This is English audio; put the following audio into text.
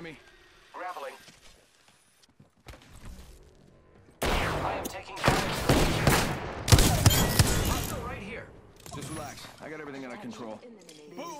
traveling. I am taking damage. Hostile right here. Just relax. I got everything under control. Boom!